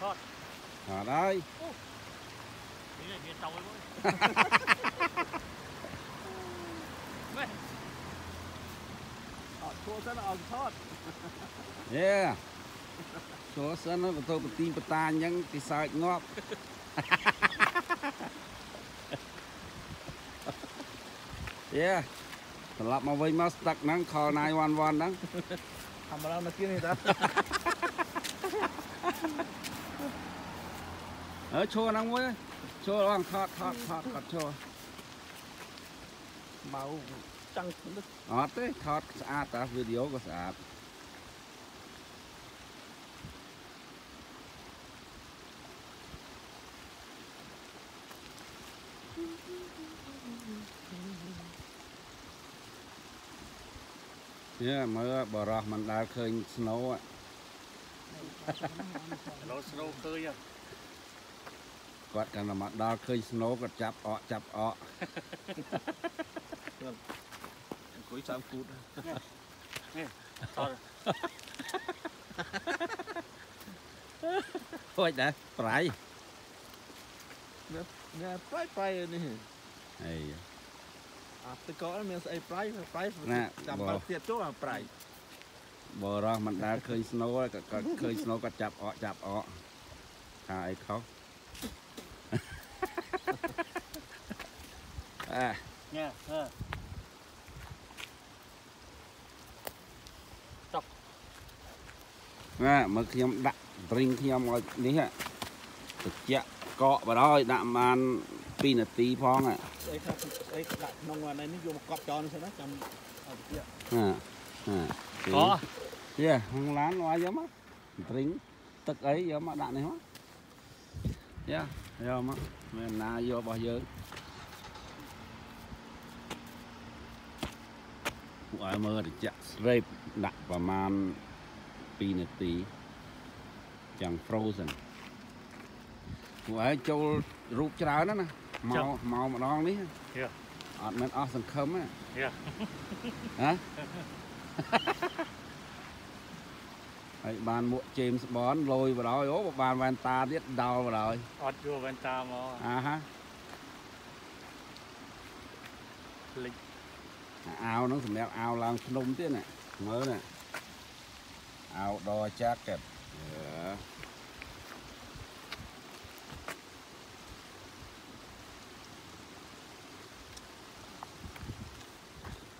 ថតអត់ហើយនេះវាតោយមួយមែនអត់ធ្វើសិនអត់ថតយេចូលសិនទៅទៅទីបតាអញ្ចឹងទីសើចងាប់យេត្រឡប់មកវិញមកស្ទឹកហ្នឹងខល911ហ្នឹងកាមេរ៉ានៅ kia នេះតា អើឈរហ្នឹងមួយឈរអងថតថតថតគាត់ឈរបៅចាំងនឹកអត់ទេថតស្អាតតាវីដេអូក៏ស្អាតយេមើលបរោះមិនដែលឃើញស្នូឡូវស្នូឃើញ គាត់កាន់តែមកដល់ឃើញស្នូគាត់ចាប់អកចាប់អកអង្គុយចាំគូតនេះថតហួចដែរប្រៃនេះប្រៃប្រៃនេះអីអាទឹកកកមានស្អីប្រៃប្រៃណាចាំបងបាល់ទៀតចូលអាប្រៃបរោះមិនដែលឃើញស្នូគាត់គាត់ឃើញស្នូគាត់ចាប់អកចាប់អកថាអីខុស អ่ะ ញ៉ាអឺ ណាមើលខ្ញុំដាក់ព្រីងខ្ញុំឲ្យនេះតិចកកបដ ாய் ដាក់ប្រហែល2នាទីផងហ่ะ ស្អីថាស្អីដាក់ក្នុងអានេះយកមកកប់ចោលនេះសិនណាចាំឲ្យទៀត ហាហា អូ យេក្នុងឡានមកយកមកព្រីងទឹកអីយកមកដាក់នេះមកយ៉ាយកមកមានណាយករបស់យើង ពួកឲ្យមើលតិចស្រេបដាក់ប្រហែល2នាទីចាំង frozen ពួកឯងចូលរូបច្រើនណាស់ណាមកមកម្ដងនេះអត់មែនអស់សង្ឃឹមទេយ៉ាហ៎ហើយបានមួកជេមស្បនលយបដ ாய் អូបើបានវ៉ែនតាទៀតដល់បដ ாய் អត់យកវ៉ែនតាមកអាហាលិច អាវហ្នឹងសម្រាប់អាវឡើងភ្នំទៀតណាមើលណាអាវដចាក់កែត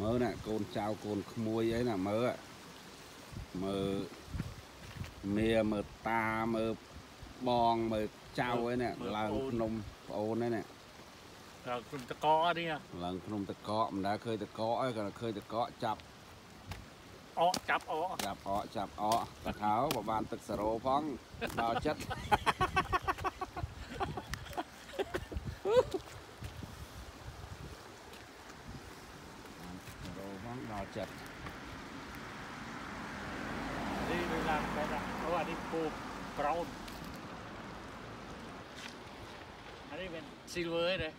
មើលណាកូនចៅកូនក្មួយអីណាមើលមើលមាមើលតាមើលបងមើលចៅអីណាឡើងភ្នំប្អូនអីណា ដល់ក្រុមតកអត់នេះឡើងក្រុមតកមិនដែលឃើញតកអីក៏ឃើញតកចាប់អកចាប់អកចាប់អកចាប់អកតខោបើបានទឹកសេរ៉ូផងដល់ចិត្តរោផងដល់ចិត្តនេះវាឡើងបែបអូអានេះពូប្រោនអានេះវា silver ទេ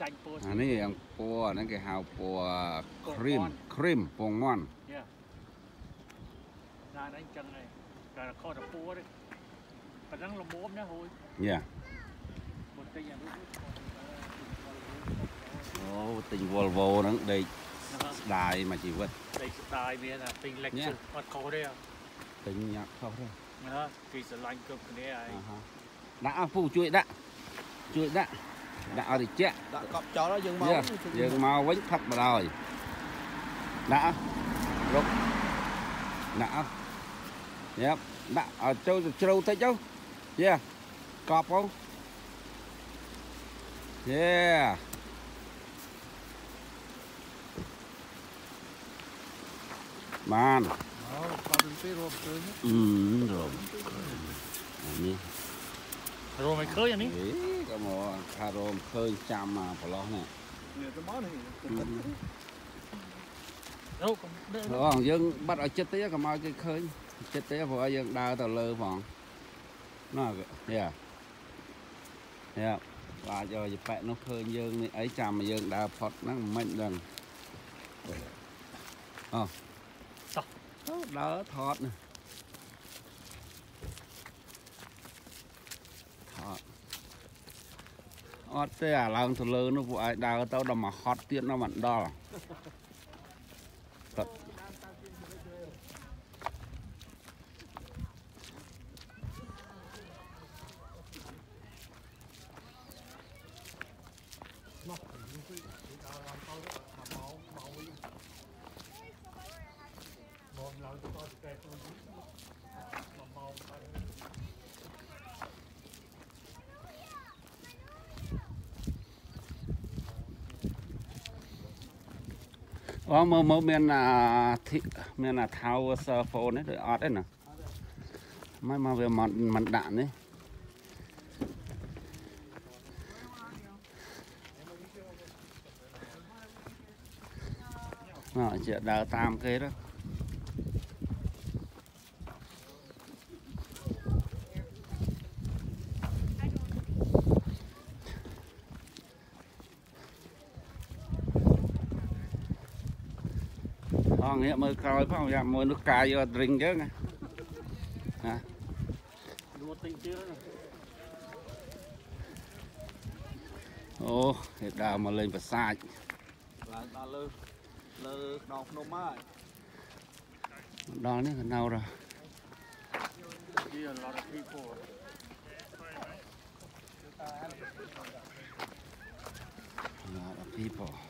ចាញ់ពូអានេះយ៉ាងពណ៌ហ្នឹងគេហៅពណ៌ពណ៌ cream cream ពងមាន់យ៉ាណាស់ហ្នឹងចឹងហើយតែខុសតែពូទេប៉ុណ្ណឹងល្មមណាហួយយ៉ាមុនតិចអានោះអូទិញ Volvo ហ្នឹងដេកណាស្ដាយមួយជីវិតដេកស្ដាយមានតែពេញញ៉ា lecture អត់ខុសទេទិញញ៉ាក់ខុសទេណាគេស្រឡាញ់គ្រប់គ្នាហើយអាហាដាក់អស់ពូជួយដាក់ជួយដាក់ ដាក់ឲ្យត្រជាក់ដាក់កប់ចោលយើងមកយើយើងមកវិញផឹកបដ ாய் ដាក់អស់រុកដាក់អស់យ៉ាប់ដាក់ឲ្យចូលទៅជ្រៅតិចទៅយ៉ាកប់ទៅយ៉ាបានអូកប់ពីរួមឃើញអឺរមអានេះ រួមមិនឃើញអានេះអេក៏មកថារមឃើញចាំមកប្រឡោះនេះនេះទៅមកនេះអូកុំដើរបងយើងបាត់ឲ្យចិត្តតិចកុំឲ្យគេឃើញចិត្តតិចព្រោះឲ្យយើងដើរទៅលើផងណាយ៉ាយ៉ាបាទយកយប៉ែនោះឃើញយើងនេះអីចាំឲ្យយើងដើរផុតហ្នឹងមិនដឹងអូទៅដើរថតនេះ អត់ទេអាឡើងទៅលើនោះពួកឯងដើរទៅដល់មកហត់ទៀតនៅមិនដល់គាត់ មកឡើងទៅដល់តែទៅមកមកទៅ អូមើលមើលមានអាធីមានអា tower cell phone នេះដូចអត់ទេណាមិនមកវាមិនមិនដាក់នេះអត់ជាដើរតាមគេទៅ អងងាកមើលក្រោយផងយ៉ាមើលនោះកាយយក drink ចឹងណាលួទិញទៀតណាអូគេដើរមកលេងប្រាសាទឡើងដល់លើលើខ្នងភ្នំហើយដល់នេះក៏នៅដល់ Here a lot of people a lot of people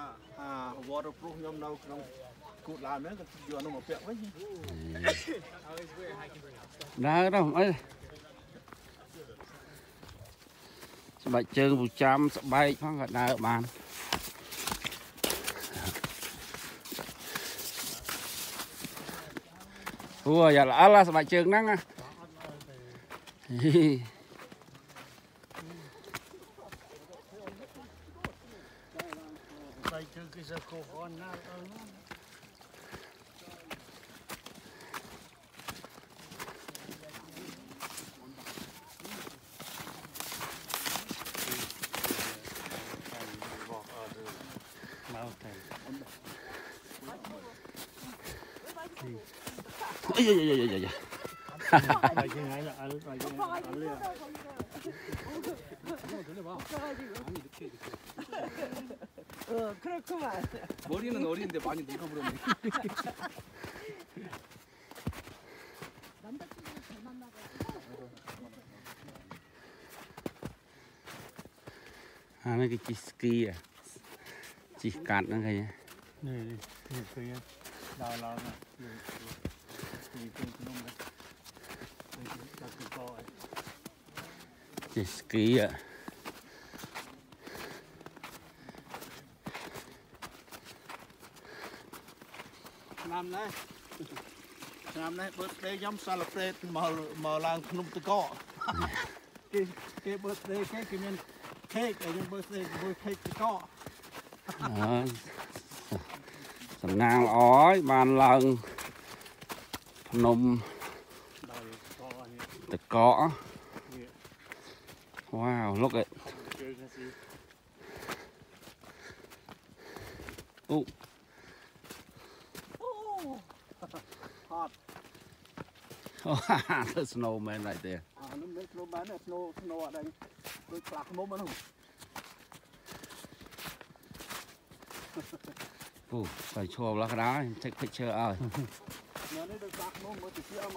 ស្បែកជើងអាអា waterproof ខ្ញុំនៅក្នុងគូតឡានហ្នឹងក៏យកអានោះមកពាក់វិញដើរទៅអីស្បែកជើងពូចាំស្បែកផងក៏ដើរបានអូយ៉ាល្អឡាស្បែកជើងហ្នឹងណា ហី Bij Turk is er gewoon naar Mountain. អីយ៉ាយ៉ាយ៉ាយ៉ា Bij 어, 그렇구만. 머리는 어린데 많이 늙어버렸네. 남자친구를 잘 만나가지고. 아, mấy cái chiếc ski à, chiếc cát nữa kìa. Này, này, này, này, đào lao nè, ឆ្នាំនេះឆ្នាំនេះ birthday ខ្ញុំ celebrate មកមកឡើងភ្នំតកកគេគេ birthday គេគេមាន cake ហើយខ្ញុំ birthday ជាមួយ cake តកក Đó. Sầm nang ói ban lần nôm Đào có ấy. the cỏ Nè, wow look at chơi cái gì. oh hot the snowman right there អានោះមិន snow បាន snow snow អត់ដែរដូចផ្លាស់ភ្នំហ្នឹងពូតែឈប់ឡោះក៏ដែរ take picture ឲ្យញ៉ាំនេះដូចកាក់នោះមើលទៅជាអម